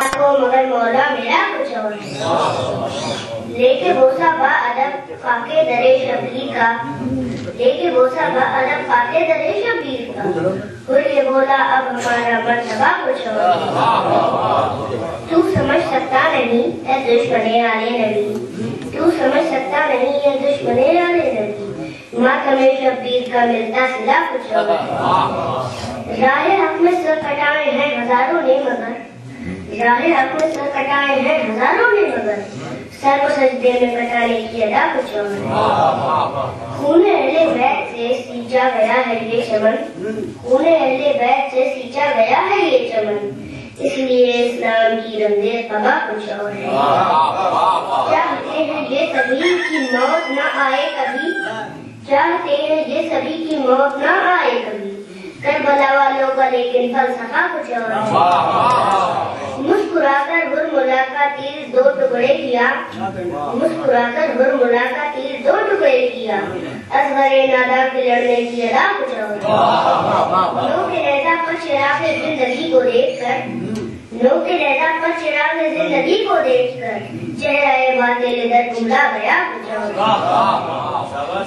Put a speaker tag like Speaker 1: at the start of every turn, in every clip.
Speaker 1: کو مگر مولا میرا کچھ اور لے کے بوسا با ادب خاکے درے شبیر کا۔ لے کے بوسا با ادب خاکے درے شبیر کا۔ پھر یہ بولا اب ہمارا مرتبہ کچھ اور تو سمجھ سکتا نہیں اے دشمنے والے نبی۔ تو سمجھ سکتا نہیں اے دشمنے والے نبی۔ ماتم شبیر کا ملتا سلا کچھ اور راہ حق میں سر کٹائے ہیں ہزاروں نے مگر۔ راہ حق میں سر کٹائے ہیں ہزاروں نے مگر سر کو سجدے میں کٹانے کی ادا کچھ خون اہل بیت سے سیچا گیا ہے یہ چمن۔ خون اہل بیت سے سیچا گیا ہے یہ چمن۔ اس لیے اسلام کی رمضے قبا کچھ اور ہے چاہتے ہیں یہ سبھی کی موت نہ آئے کبھی؟ چاہتے ہیں یہ سبھی کی موت نہ آئے کبھی؟ کربلا والوں کا لیکن فلسفہ کچھ اور مسکرا کر ہر ملا کا تیر دو ٹکڑے کیا۔ مسکرا کر ہر ملا کا تیر دو ٹکڑے کیا۔ اصغر نادا کے لڑنے کی ادا کچھ اور ہے لوگ نیتا پر چراغ زندگی کو دیکھ کر لوگ کے نیتا پر چراغ زندگی کو دیکھ کر چہرہ باتیں لدر گملا گیا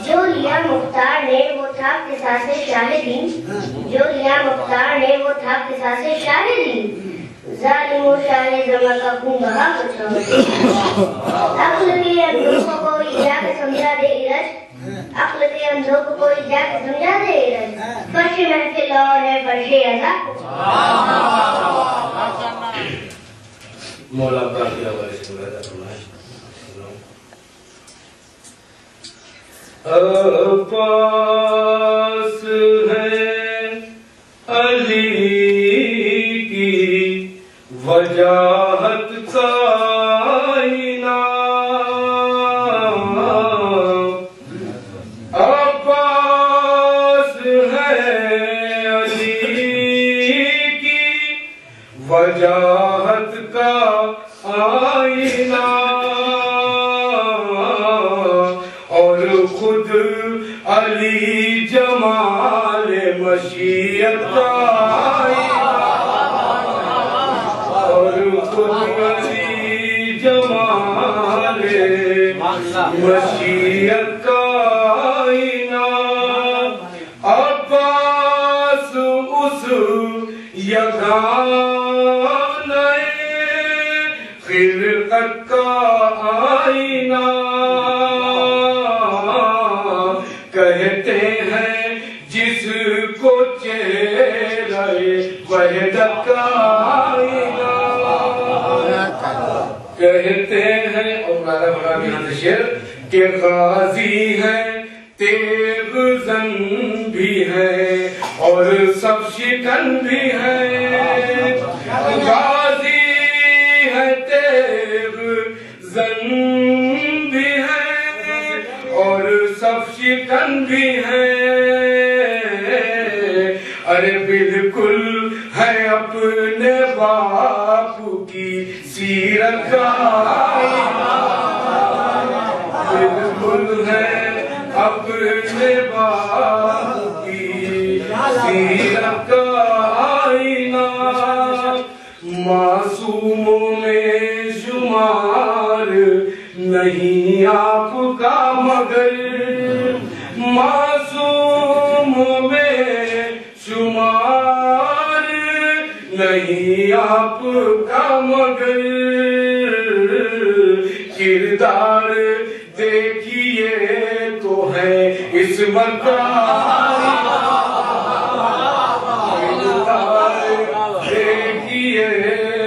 Speaker 1: جو لیا مختار نے وہ تھا قصاص شاہدین جو لیا مختار نے وہ تھا قصاص شاہدین ظالم و شاہ زمان کا خون بہا کچھ عقل کے اندھوں کو کوئی جا کے سمجھا دے ارج عقل کے اندھوں کو کوئی جا کے سمجھا دے ارج فرش محفل اور ہے فرش ازا
Speaker 2: مولا پاک کے حوالے سے؟ مدد ہے علی کی وجاہت کا آئینہ۔ ہے علی کی وجاہت مشیت کا اور خود علی جمال مشیت کا عباس اس یگانے خلقت کا آئینہ. کہتے ہیں جس کو چہرہ وحدت کا آئینہ کہتے ہیں، اور مارا بڑا بھی شیر کہ غازی ہے، تیغ زن بھی ہے، اور سب شکن بھی ہے۔ غازی ہے، تیغ زن بھی ہے، اور سب شکن بھی ہے۔ ارے بالکل ہے اپنے باپ کی سیرت کا بالکل ہے اپنے باپ کی سیرت کا آئینہ معصوموں میں شمار نہیں آپ کا مگر نہیں آپ کا مگر کردار دیکھیے تو ہے اس دیکھیے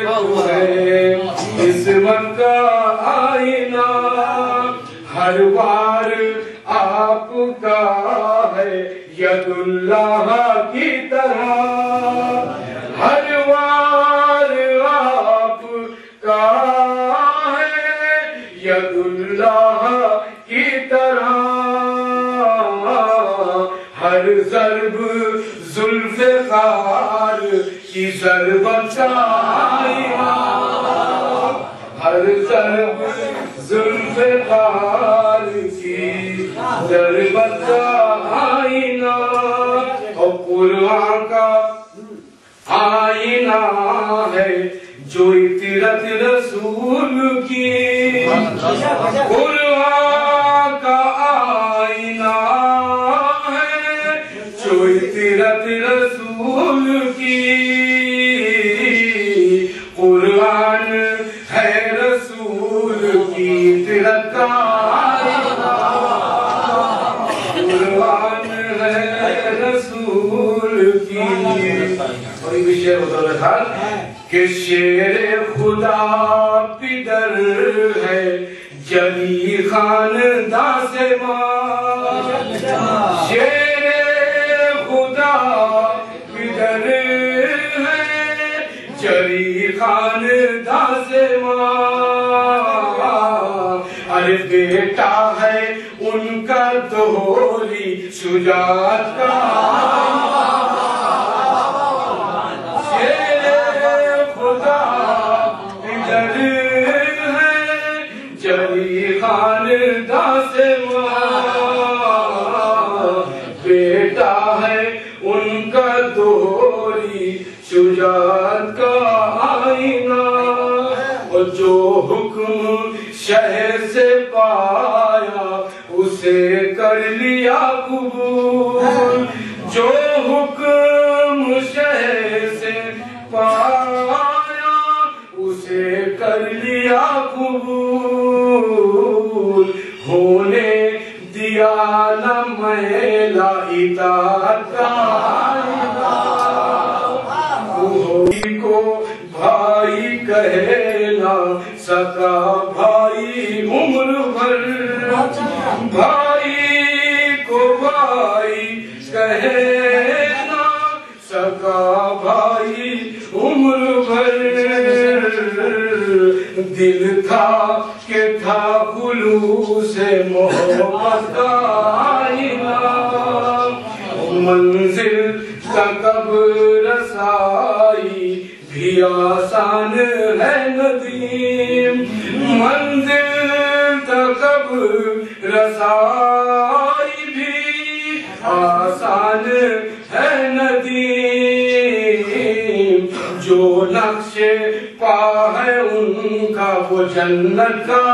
Speaker 2: تو ہے اس کا آئینہ ہر بار آپ کا ہے ید اللہ کی طرح ضرب زلف خار کی ضربت آئینہ ہر ضرب زلف خار کی ضربت آئینہ اور قرآن کا آئینہ ہے جو اتنا تیرت رسول کی قرآن کی کا قرآن ہے رسول کی اور یہ بھی شعر ہوتا کہ شیر خدا پدر ہے جلی خاندان سے ماں شیر ارے بیٹا ہے ان کا دوری شجاعت کا شیر خدا ادھر ہے جلی خاندان سے ماں جو حکم شہر سے پایا، اسے کر لیا قبول۔ جو حکم شہر سے پایا، اسے کر لیا قبول۔ ہونے دیا نہ میلا اطاعت بھائی سکا بھائی عمر بھر۔ بھائی کو بھائی کہنا سکا بھائی عمر بھر۔ دل تھا کہ تھا خلوص محبت کا آئینہ۔ منزل تک رسائی، بھی آسان ہے ندیم، منزل تک رسائی بھی آسان ہے ندیم۔ جو نقش پا ہے ان کا وہ جنت کا